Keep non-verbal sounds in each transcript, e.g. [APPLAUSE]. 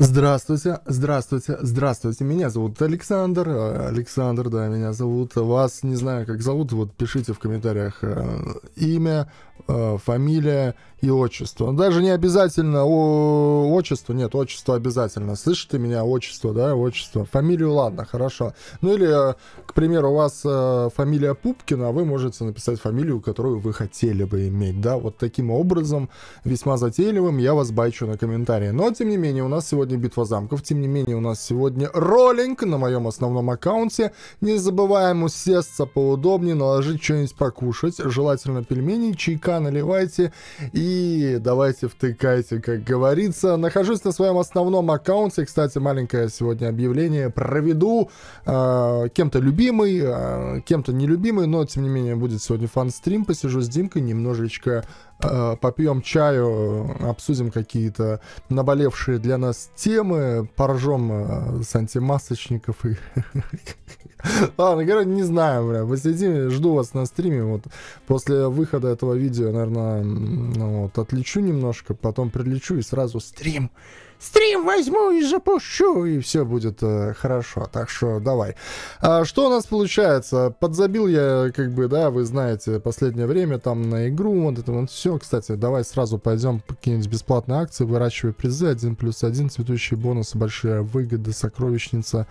Здравствуйте, здравствуйте, здравствуйте. Меня зовут Александр. э, Александр, да, меня зовут. Вас не знаю, как зовут. Вот пишите в комментариях э, имя, фамилия и отчество. Даже не обязательно о, отчество, нет, отчество обязательно. Слышите меня, отчество, да, отчество. Фамилию, ладно, хорошо. Ну или, э, к примеру, у вас э, фамилия Пупкина, а вы можете написать фамилию, которую вы хотели бы иметь, да. Вот таким образом, весьма затейливым, я вас бачу на комментарии. Но, тем не менее, у нас сегодня битва замков, тем не менее, у нас сегодня роллинг на моем основном аккаунте. Не забываем усесться поудобнее, наложить что-нибудь покушать, желательно пельмени, чайка наливайте и давайте втыкайте, как говорится. Нахожусь на своем основном аккаунте, кстати, маленькое сегодня объявление проведу. э, кем-то любимый, э, кем-то нелюбимый, но, тем не менее, будет сегодня фан-стрим, посижу с Димкой, немножечко э, попьем чаю, обсудим какие-то наболевшие для нас темы, поржем с антимасочников и... [LAUGHS] [LAUGHS] Ладно, короче, не знаю, бля, посидим, жду вас на стриме, вот, после выхода этого видео, наверное, ну, вот, отлечу немножко, потом прилечу и сразу стрим, стрим возьму и запущу, и все будет э, хорошо, так что давай. А, что у нас получается? Подзабил я, как бы, да, вы знаете, последнее время там на игру, вот это вот все, кстати, давай сразу пойдем по какие-нибудь бесплатные акции, выращивай призы, 1 плюс 1, цветущие бонусы, большие выгоды, сокровищница,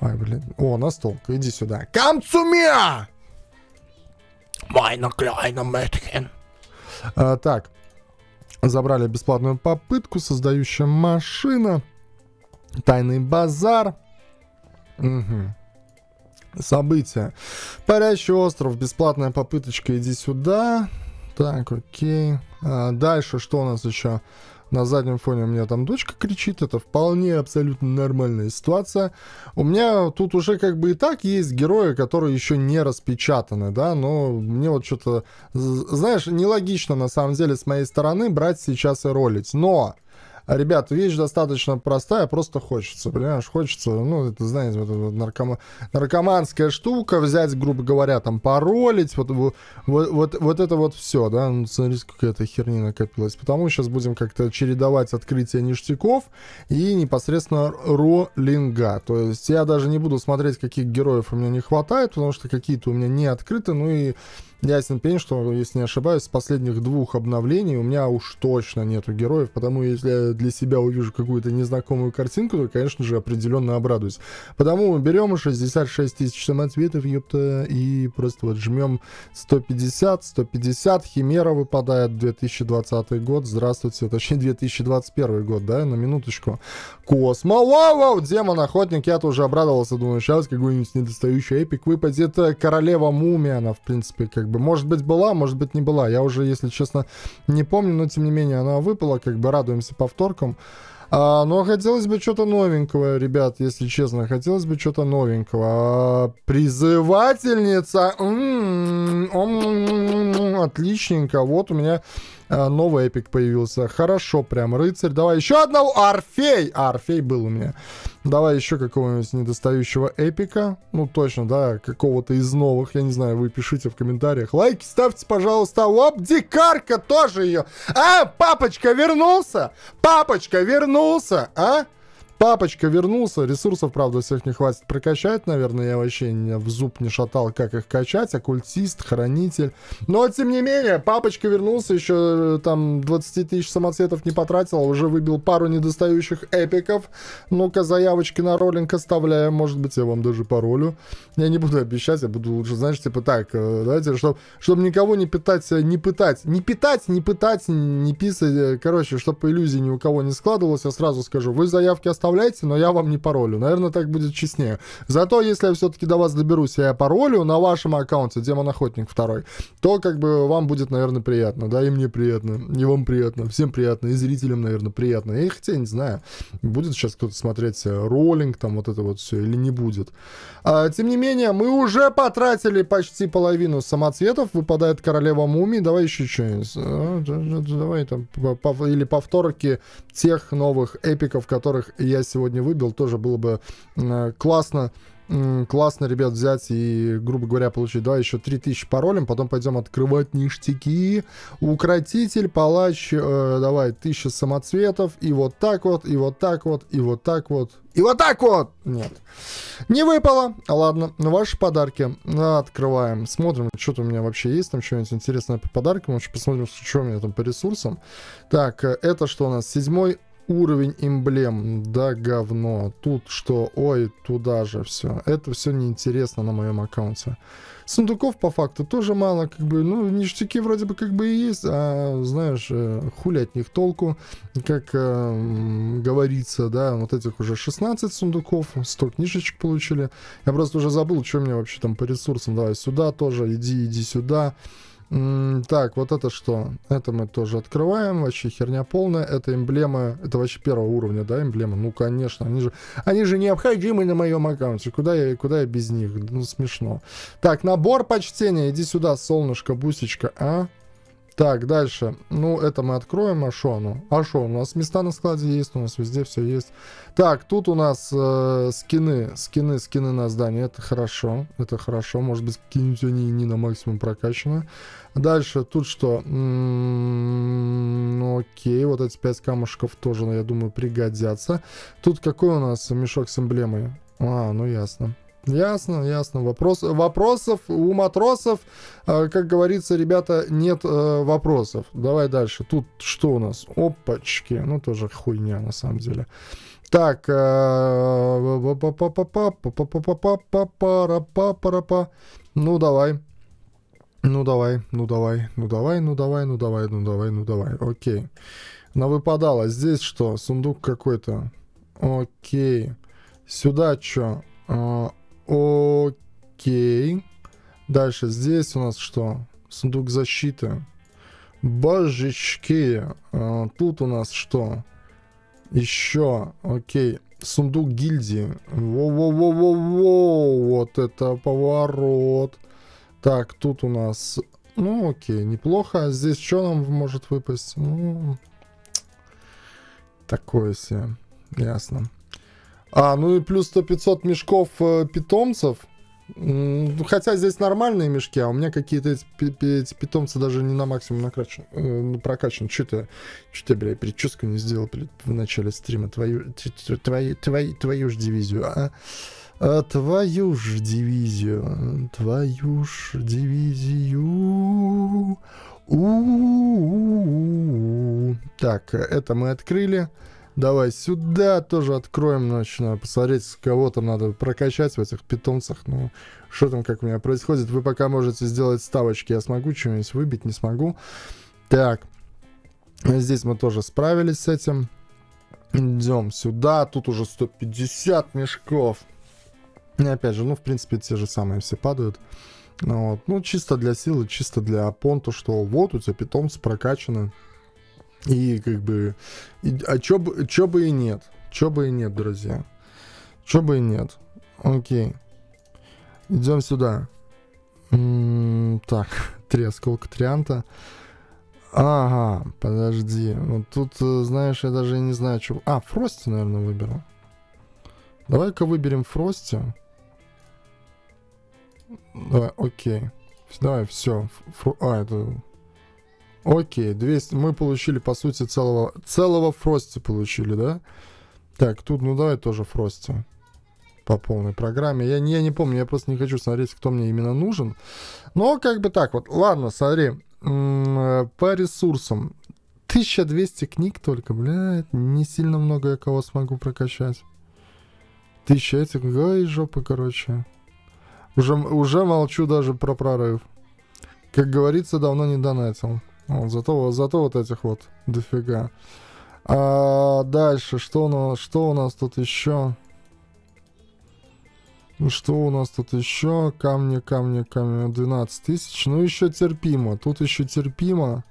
Ой, блин. О, настолка, иди сюда. Камцумия! Майна Кляйна Мэткин. А, так. Забрали бесплатную попытку, создающая машина. Тайный базар. Мгм. События. Парящий остров, бесплатная попыточка, иди сюда. Так, окей. А, дальше что у нас еще? На заднем фоне у меня там дочка кричит, это вполне абсолютно нормальная ситуация. У меня тут уже как бы и так есть герои, которые еще не распечатаны, да, но мне вот что-то, знаешь, нелогично на самом деле с моей стороны брать сейчас и ролить. Но Ребят, вещь достаточно простая, просто хочется, понимаешь, хочется, ну, это, знаете, вот вот наркома... наркоманская штука, взять, грубо говоря, там, паролить, вот, вот, вот, вот это вот все, да, ну, смотрите, какая-то херня накопилась. Потому сейчас будем как-то чередовать открытие ништяков и непосредственно роллинга. То есть я даже не буду смотреть, каких героев у меня не хватает, потому что какие-то у меня не открыты, ну и ясен пень, что, если не ошибаюсь, с последних двух обновлений у меня уж точно нету героев, потому если я для себя увижу какую-то незнакомую картинку, то, конечно же, определенно обрадуюсь. Потому берем 66 тысяч самоцветов, ёпта, и просто вот жмем 150, 150, Химера выпадает, 2020 год, здравствуйте, точнее 2021 год, да, на минуточку. Космо, вау-вау, демон, охотник, я тоже обрадовался, думаю, сейчас какой-нибудь недостающий эпик выпадет, королева мумия, она, в принципе, как бы, может быть, была, может быть, не была. Я уже, если честно, не помню, но тем не менее она выпала, как бы радуемся повторкам. А, но хотелось бы что-то новенького, ребят, если честно, хотелось бы что-то новенького. А, призывательница, м-м-м, м-м-м, отличненько. Вот у меня а, новый эпик появился. Хорошо, прям рыцарь. Давай еще одного. Орфей! А, Орфей был у меня. Давай еще какого-нибудь недостающего эпика. Ну, точно, да, какого-то из новых. Я не знаю, вы пишите в комментариях. Лайки ставьте, пожалуйста. Оп, дикарка тоже ее. А, папочка вернулся? Папочка вернулся, а? Папочка вернулся, ресурсов, правда, всех не хватит прокачать, наверное, я вообще в зуб не шатал, как их качать, оккультист, хранитель. Но, тем не менее, папочка вернулся, еще там 20 тысяч самоцветов не потратил, а уже выбил пару недостающих эпиков. Ну-ка, заявочки на роллинг оставляем, может быть, я вам даже паролю. Я не буду обещать, я буду лучше, знаешь, типа так, э, знаете, чтобы, чтобы никого не питать, э, не пытать, не питать, не пытать, не писать, э, короче, чтобы иллюзий ни у кого не складывалось, я сразу скажу, вы заявки оставляете, оставляйте, но я вам не паролю. Наверное, так будет честнее. Зато, если я все-таки до вас доберусь, я паролю на вашем аккаунте, Демон Охотник 2, то как бы вам будет, наверное, приятно. Да, и мне приятно, и вам приятно, всем приятно, и зрителям, наверное, приятно. Я хотя не знаю, будет сейчас кто-то смотреть роллинг, там вот это вот все, или не будет. А, тем не менее, мы уже потратили почти половину самоцветов, выпадает Королева Мумии, давай еще что-нибудь. А, давай там, или повторки тех новых эпиков, которых я я сегодня выбил, тоже было бы э, классно классно, ребят, взять и, грубо говоря, получить, да, еще 3000 паролем, потом пойдем открывать ништяки. Укротитель, палач, э, давай, 1000 самоцветов, и вот так вот, и вот так вот, и вот так вот, и вот так вот! Нет. Не выпало. Ладно, ваши подарки. Открываем. Смотрим, что-то у меня вообще есть. Там что-нибудь интересное по подаркам. Лучше посмотрим, что у меня там по ресурсам. Так, э, это что у нас? Седьмой уровень эмблем. Да, говно. Тут что? Ой, туда же все. Это все неинтересно на моем аккаунте. Сундуков по факту тоже мало, как бы, ну, ништяки вроде бы как бы и есть, а, знаешь, э, хули от них толку, как э, говорится, да, вот этих уже 16 сундуков, 100 книжечек получили. Я просто уже забыл, что меня вообще там по ресурсам. Давай сюда тоже, иди, иди сюда. Так, вот это что? Это мы тоже открываем. Вообще херня полная. Это эмблема. Это вообще первого уровня, да, эмблема? Ну, конечно. Они же, они же необходимы на моем аккаунте. Куда я, куда я без них? Ну, смешно. Так, набор почтения. Иди сюда, солнышко, бусечка, а? Так, дальше. Ну, это мы откроем. А оно? А? У нас места на складе есть, у нас везде все есть. Так, тут у нас э, скины, скины, скины на здание. Это хорошо, это хорошо. Может быть, какие-нибудь они не на максимум прокачаны. Дальше, тут что? М-м, ну, окей, вот эти пять камушков тоже, я думаю, пригодятся. Тут какой у нас мешок с эмблемой? А, ну ясно. Ясно, ясно. Вопрос, вопросов у матросов, э, как говорится, ребята, нет э, вопросов. Давай дальше. Тут что у нас? Опачки. Ну, тоже хуйня, на самом деле. Так. Ну, давай. Ну, давай, ну, давай, ну, давай, ну, давай, ну, давай, ну, давай, ну, давай. Окей. На выпадало. Здесь что? Сундук какой-то. Окей. Сюда что? Окей. Дальше здесь у нас что? Сундук защиты. Божечки. А, тут у нас что? Еще. Окей. Сундук гильдии. Во-во-во-во-во. Вот это поворот. Так, тут у нас... Ну, окей, неплохо. А здесь что нам может выпасть? Ну, такое себе. Ясно. А, ну и плюс 100-500 мешков э, питомцев. Хотя здесь нормальные мешки, а у меня какие-то эти, эти питомцы даже не на максимум накачан, э, прокачан. Что ты, что ты, блядь, прическу не сделал блядь, в начале стрима? Твою, твою, твою, твою ж дивизию, а? а? Твою ж дивизию, твою ж дивизию. У -у -у -у. Так, это мы открыли. Давай сюда тоже откроем, начинаю посмотреть, кого там надо прокачать в этих питомцах. Ну, что там, как у меня происходит. Вы пока можете сделать ставочки. Я смогу что-нибудь выбить, не смогу. Так. Здесь мы тоже справились с этим. Идем сюда. Тут уже 150 мешков. И опять же, ну, в принципе, те же самые все падают. Ну, вот. ну чисто для силы, чисто для понту, что вот у тебя питомцы прокачаны. И как бы, и, а чё чё бы и нет, чё бы и нет, друзья, чё бы и нет. Окей, идем сюда. М -м так, [LAUGHS] три осколка трианта. Ага, подожди. Вот тут, э, знаешь, я даже не знаю, что... А, Фрости, наверное, выберу. Давай-ка выберем Фрости. Давай, окей. Давай, все. Фру... А, это Окей, 200. Мы получили, по сути, целого, целого Фрости получили, да? Так, тут, ну давай тоже Фрости по полной программе. Я, я не помню, я просто не хочу смотреть, кто мне именно нужен. Но как бы так вот. Ладно, смотри. По ресурсам. 1200 книг только, блядь. Не сильно много я кого смогу прокачать. Тысяча этих, ой, жопы, короче. Уже, уже молчу даже про прорыв. Как говорится, давно не донатил. Вот, зато, зато вот этих вот дофига. А дальше, что у нас, что у нас тут еще? Что у нас тут еще? Камни, камни, камни. 12 тысяч. Ну, еще терпимо. Тут еще терпимо.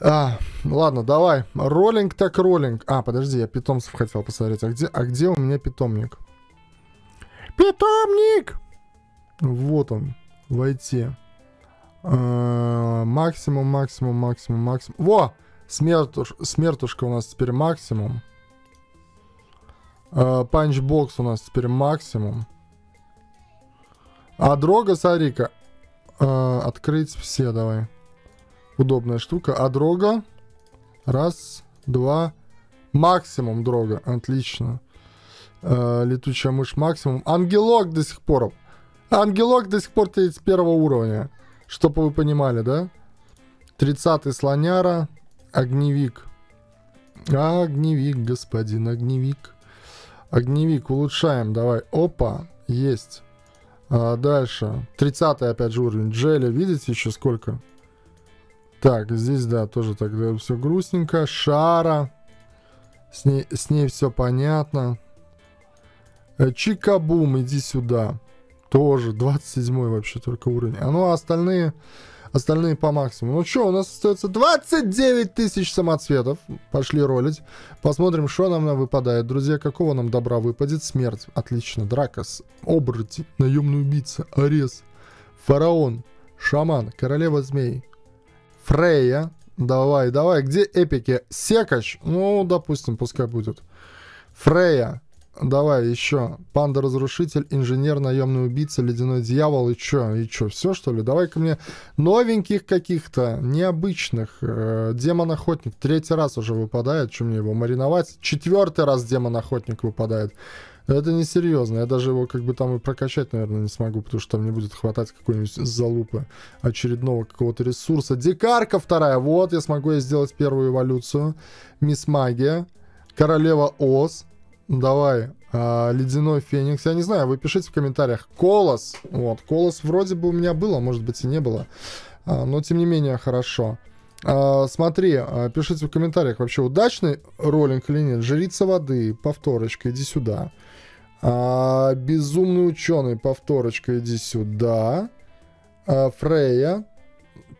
А, ладно, давай. Роллинг так роллинг. А, подожди, я питомцев хотел посмотреть. А где, а где у меня питомник? Питомник! Вот он. Войти. Э, максимум, максимум, максимум, максимум. Во! Смертуш, смертушка у нас теперь максимум. Э, панчбокс у нас теперь максимум. А дрога, смотри-ка. А, открыть все, давай. Удобная штука. А дрога. Раз, два. Максимум дрога. Отлично. Летучая мышь максимум. Ангелок до сих пор. Ангелок до сих пор 31 уровня. Чтобы вы понимали, да? 30 слоняра. Огневик. Огневик, господин огневик. Огневик, улучшаем, давай. Опа, есть. А, дальше. 30 опять же уровень. Джеля, видите еще сколько? Так, здесь, да, тоже тогда все грустненько. Шара. С ней, с ней все понятно. Э, Чикабум, иди сюда. Тоже 27 вообще только уровень. А ну, а остальные... Остальные по максимуму. Ну что, у нас остается 29 тысяч самоцветов. Пошли ролить. Посмотрим, что нам выпадает. Друзья, какого нам добра выпадет? Смерть. Отлично. Дракос. Оборотень. Наемный убийца. Арес. Фараон. Шаман. Королева змей. Фрея. Давай, давай. Где эпики? Секач. Ну, допустим, пускай будет. Фрея. Давай еще. Панда-разрушитель, инженер, наемный убийца, ледяной дьявол. И чё? И чё? Все, что ли? Давай-ка мне новеньких каких-то, необычных. Э, Демон-охотник. Третий раз уже выпадает. Чем мне его мариновать? Четвертый раз демон-охотник выпадает. Это несерьезно. Я даже его как бы там и прокачать, наверное, не смогу, потому что там не будет хватать какой-нибудь залупы очередного какого-то ресурса. Дикарка вторая. Вот, я смогу я сделать первую эволюцию. Мисс Магия. Королева Оз. Давай, а, ледяной феникс. Я не знаю, вы пишите в комментариях. Колос. Вот, колос вроде бы у меня было, может быть и не было. А, но тем не менее хорошо. А, смотри, а, пишите в комментариях вообще удачный роллинг или нет. Жрица воды, повторочка, иди сюда. А, безумный ученый, повторочка, иди сюда. А, Фрея,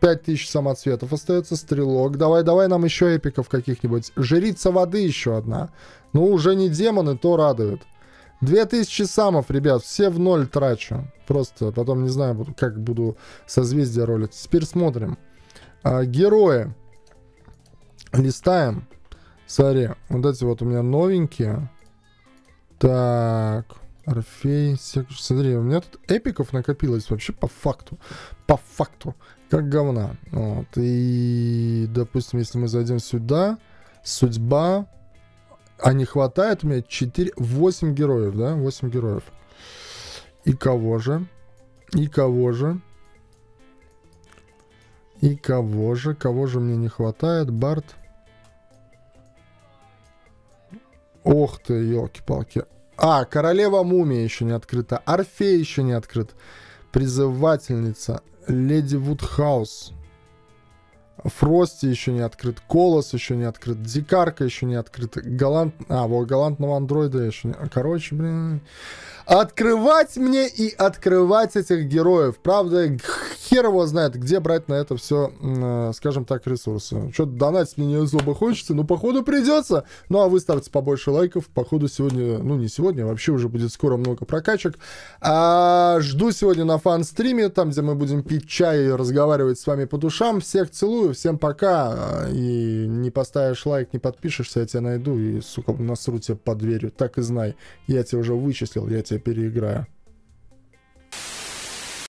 5000 самоцветов остается, стрелок. Давай, давай нам еще эпиков каких-нибудь. Жрица воды еще одна. Ну, уже не демоны, то радует. 2000 самов, ребят, все в ноль трачу. Просто потом не знаю, как буду созвездие ролить. Теперь смотрим. А, герои. Листаем. Смотри, вот эти вот у меня новенькие. Так. Орфей, смотри, у меня тут эпиков накопилось вообще по факту. По факту. Как говна. Вот. И, допустим, если мы зайдем сюда, судьба, а не хватает у меня 4, 8 героев, да? 8 героев. И кого же? И кого же? И кого же? Кого же мне не хватает? Барт. Ох ты, елки-палки. А, королева мумия еще не открыта. Орфей еще не открыт. Призывательница. Леди Вудхаус. Фрости еще не открыт, Колос еще не открыт, Дикарка еще не открыта, Галант... А, вот галантного андроида еще не... Короче, блин... Открывать мне и открывать этих героев. Правда, хер его знает, где брать на это все, э, скажем так, ресурсы. Что-то донатить мне не особо хочется, но походу придется. Ну, а вы ставьте побольше лайков. Походу сегодня, ну, не сегодня, а вообще уже будет скоро много прокачек. А, жду сегодня на фан-стриме, там, где мы будем пить чай и разговаривать с вами по душам. Всех целую, всем пока. И не поставишь лайк, не подпишешься, я тебя найду и, сука, насру тебе под дверью. Так и знай. Я тебя уже вычислил, я тебя переиграю.